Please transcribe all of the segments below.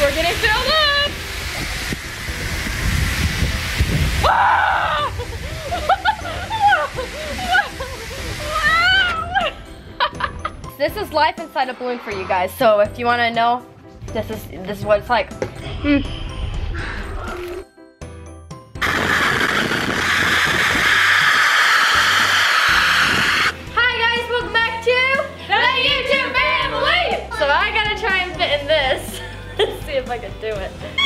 We're getting filled up. Wow! this is life inside a balloon for you guys. So if you want to know, this is this is what it's like. Hmm. If I could do it.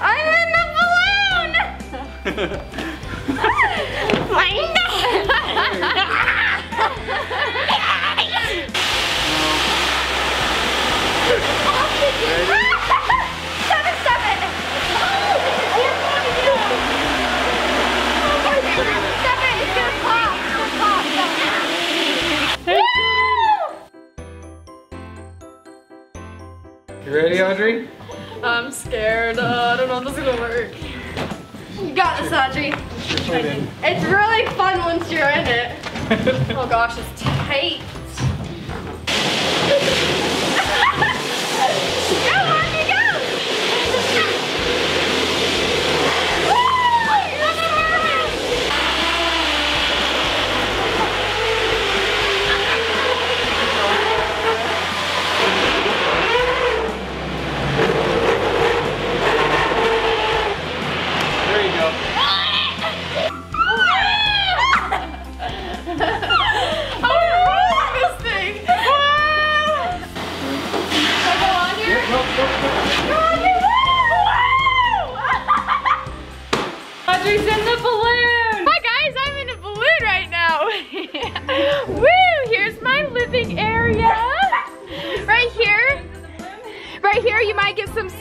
I'm in the balloon. ready, Audrey? I'm scared. Uh, I don't know if this is gonna work. You got this, Audrey. Put it in. It's really fun once you're in it. Oh gosh, it's tight.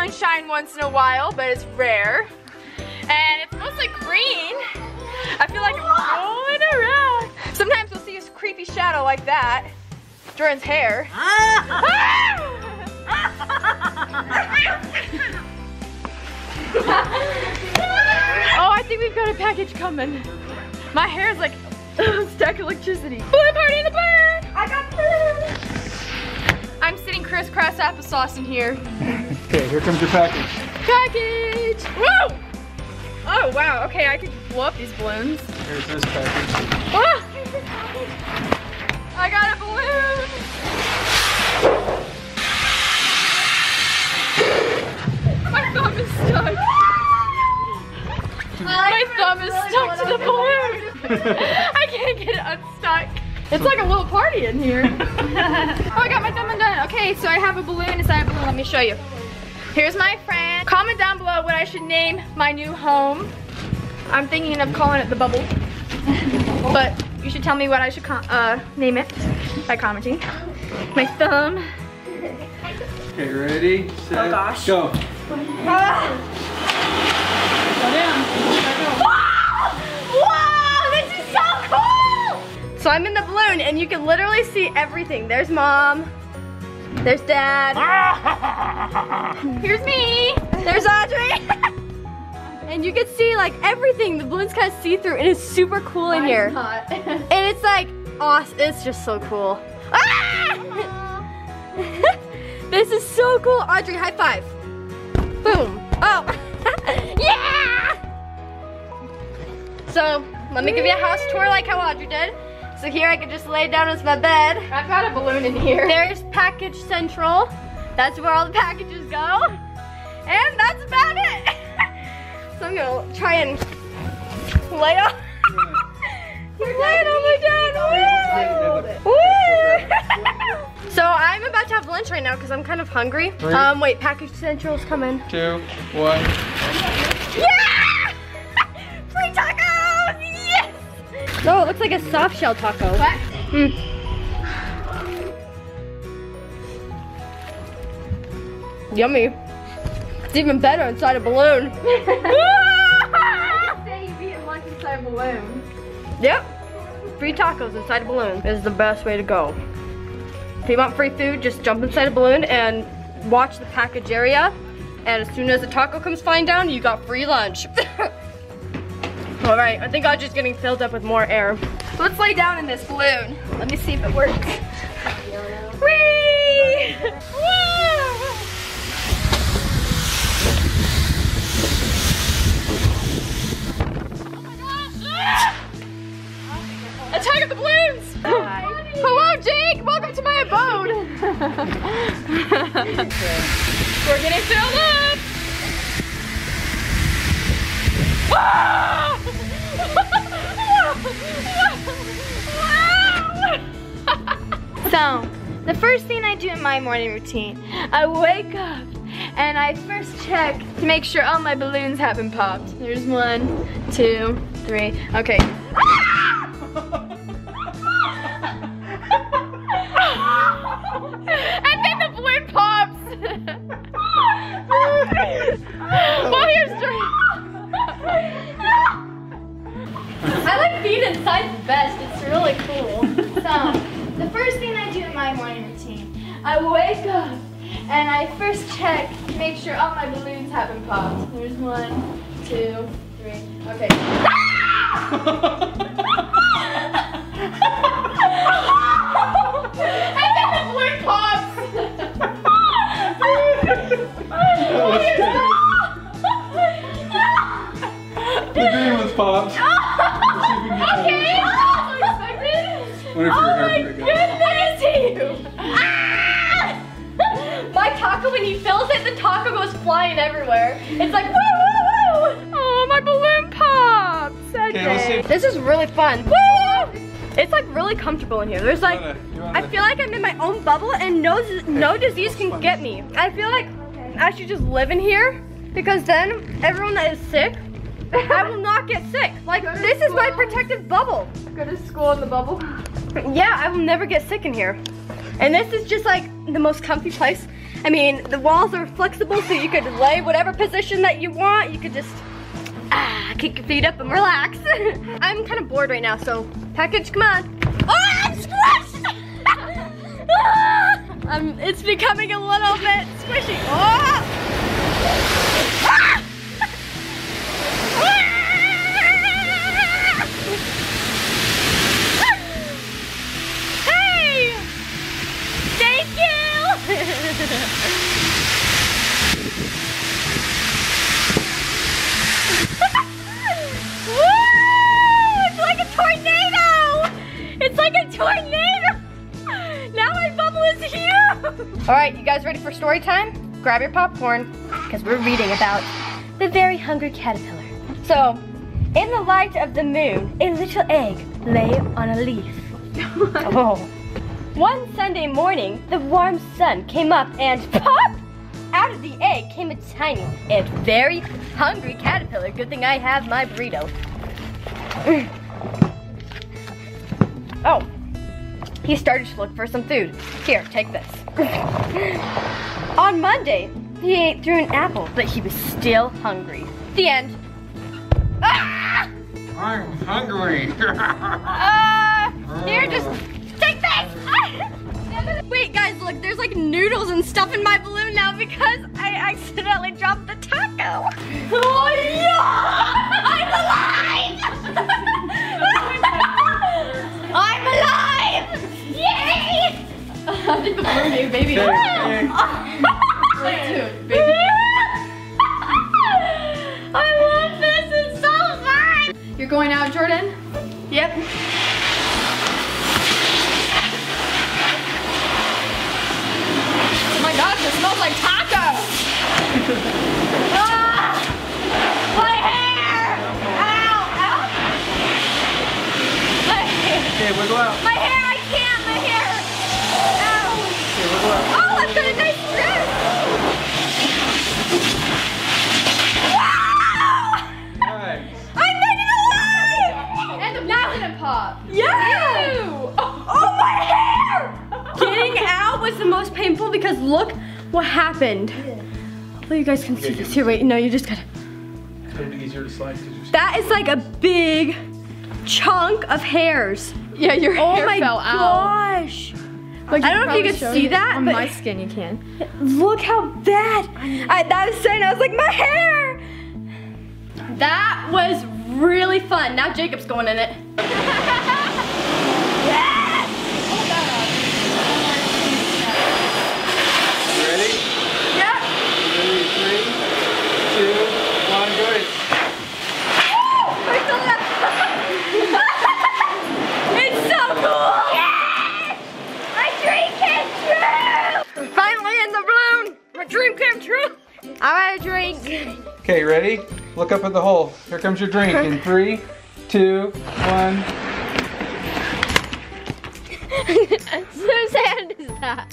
Sunshine once in a while, but it's rare. And it's mostly green. I feel like I'm rolling around. Sometimes we'll see a creepy shadow like that. Jordan's hair. oh, I think we've got a package coming. My hair is like stuck electricity. Balloon party in the balloon! I got balloons! I'm sitting crisscross applesauce in here. Okay, here comes your package. Package! Woo! Oh wow, okay, I could blow up these balloons. Here's this package. Ah! I got a balloon! My thumb is stuck. My thumb is stuck to the balloon. I can't get it unstuck. It's like a little party in here. oh, I got my thumb undone. Okay, so I have a balloon inside a balloon. Let me show you. Here's my friend. Comment down below what I should name my new home. I'm thinking of calling it the bubble. But you should tell me what I should uh, name it by commenting. My thumb. Okay, ready, set, Oh, gosh. go. Wow, this so! So I'm in the balloon and you can literally see everything. There's mom. There's dad. Here's me. There's Audrey. and you can see like everything. The balloon's kind of see-through. And It is super cool in here. and it's like awesome. It's just so cool. Ah! this is so cool. Audrey, high five. Boom. Oh. yeah! So, let me give you a house tour like how Audrey did. So here I can just lay down as my bed. I've got a balloon in here. There's package central. That's where all the packages go. And that's about it. so I'm gonna try and lay on. lay it on my dad. Woo! Woo! so I'm about to have lunch right now because I'm kind of hungry. Right. Um, wait, package central's coming. Two, one. Looks like a soft shell taco. What? Mm. Yummy. It's even better inside a balloon. Say you eating lunch inside a balloon. yep. Free tacos inside a balloon is the best way to go. If you want free food, just jump inside a balloon and watch the package area. And as soon as the taco comes flying down, you got free lunch. All right, I think I'm just getting filled up with more air. Let's lay down in this balloon. Let me see if it works. Whee! oh Attack of the balloons! Hi. Hello, Jake! Welcome to my abode! We're getting filled up! Whoa! The first thing I do in my morning routine, I wake up and I first check to make sure all my balloons haven't popped. There's one, two, three. Okay. and then the balloon pops. well, here's three. I like being inside the vest. It's really cool. So, the first thing I do in my morning routine, I wake up and I first check to make sure all my balloons haven't popped. There's one, two, three. Okay. and then the balloon pops. The green one's popped. okay. Unexpected. Wonder if Oh taco, when he fills it, the taco goes flying everywhere. It's like woo woo woo! Oh, my balloon pops. Okay. let's see. This is really fun. Woo! It's like really comfortable in here. There's like, wanna- you wanna- I feel like I'm in my own bubble and no, no disease can get me. I feel like I should just live in here because then everyone that is sick, I will not get sick. Like this is my protective bubble. Go to school in the bubble. Yeah, I will never get sick in here. And this is just like the most comfy place. I mean, the walls are flexible so you could lay whatever position that you want. You could just ah, kick your feet up and relax. I'm kind of bored right now, so package, come on. Oh, I'm squished! Ah, um, it's becoming a little bit squishy. Oh! Like a tornado! Now my bubble is huge! Alright, you guys ready for story time? Grab your popcorn, because we're reading about the very hungry caterpillar. So, in the light of the moon, a little egg lay on a leaf. oh. One Sunday morning, the warm sun came up and pop! Out of the egg came a tiny and very hungry caterpillar. Good thing I have my burrito. Oh, he started to look for some food. Here, take this. On Monday, he ate through an apple, but he was still hungry. The end. Ah! I'm hungry. Uh, here, just take this. Wait, guys, look, there's like noodles and stuff in my balloon now because I accidentally dropped the taco. Oh yeah! Baby. I love this. It's so fun. You're going out, Jordan? Yep. Oh my gosh, it smells like taco! what happened. Hopefully you guys can see this. Here, wait, no, you just gotta. It's gonna be easier to slide That is like a big chunk of hairs. Yeah, your Oh hair my fell out. Oh my gosh. Like, I don't know if you can see it. that, On but- my skin, you can. Look how bad. I, that was saying, I was like, my hair. That was really fun. Now Jacob's going in it. Look up at the hole. Here comes your drink in three, two, one. Whose hand is that?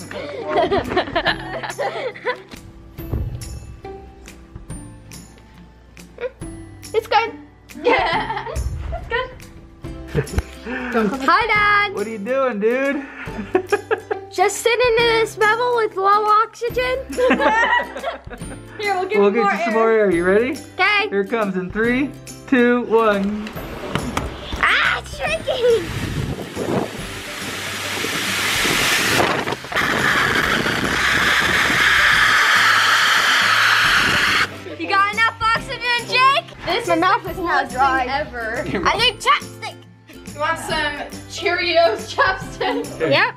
it's good. Yeah. It's good. Hi, Dad. What are you doing, dude? Just sitting in this bubble with low oxygen. Here, we'll give we'll you get more you some more air. You ready? Okay. Here it comes in three, two, one. Ah, it's shrinking. You got enough oxygen, Jake? This My mouth is not dry. ever. I need chapstick. You want some Cheerios chapstick? Yep.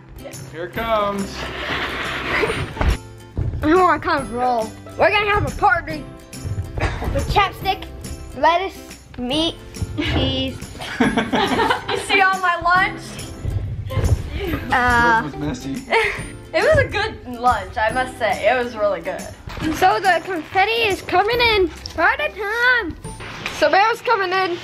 Here it comes. Oh, I can't roll. We're gonna have a party with chapstick, lettuce, meat, cheese. You see all my lunch? Uh, was messy. It was a good lunch, I must say. It was really good. so the confetti is coming in. Party time. So Bear's coming in.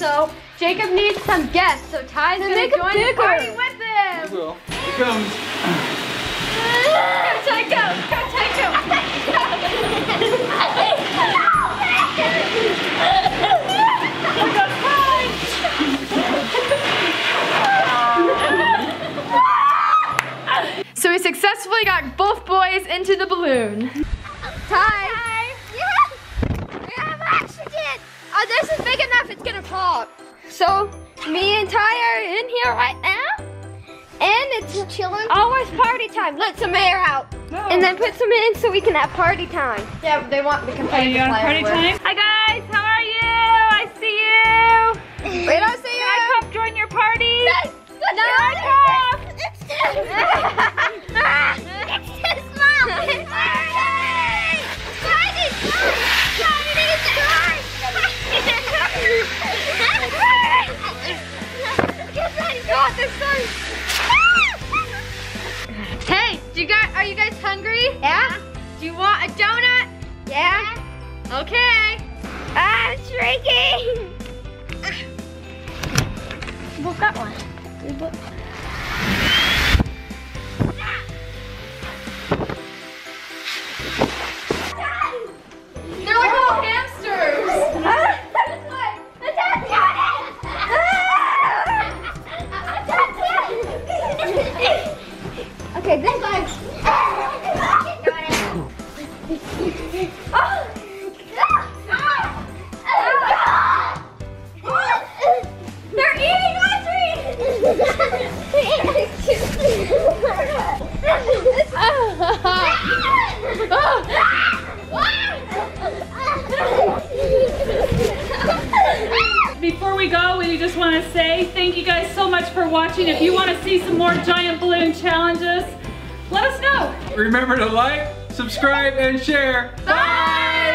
So Jacob needs some guests. So Ty's gonna make it join the party with him. Well, here it comes. Go Tycho! Go So we successfully got both boys into the balloon. Ty! Yeah! We have oxygen! Oh, this is big enough, it's gonna pop. So, me and Ty are in here right now. And it's chilling. Always party time. Let some air out. And then put some in so we can have party time. Yeah, they want the Are confetti you on party everywhere. time? Hi guys, are you guys hungry? Yeah? Do you want a donut? Yeah? Okay. I'm shrinking. Book ah. that one. Watching. If you want to see some more giant balloon challenges, let us know. Remember to like, subscribe, and share. Bye.